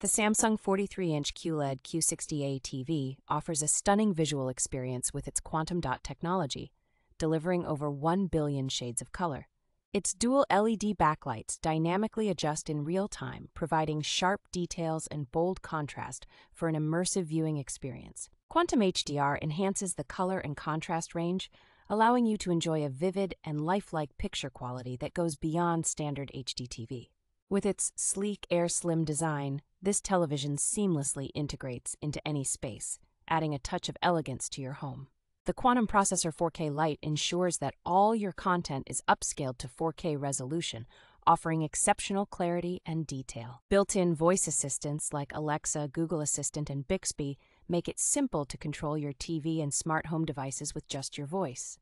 The Samsung 43 inch QLED Q60A TV offers a stunning visual experience with its quantum dot technology, delivering over 1 billion shades of color. Its dual LED backlights dynamically adjust in real time, providing sharp details and bold contrast for an immersive viewing experience. Quantum HDR enhances the color and contrast range, allowing you to enjoy a vivid and lifelike picture quality that goes beyond standard HD TV. With its sleek, air slim design, this television seamlessly integrates into any space, adding a touch of elegance to your home. The Quantum Processor 4K Lite ensures that all your content is upscaled to 4K resolution, offering exceptional clarity and detail. Built in voice assistants like Alexa, Google Assistant, and Bixby make it simple to control your TV and smart home devices with just your voice.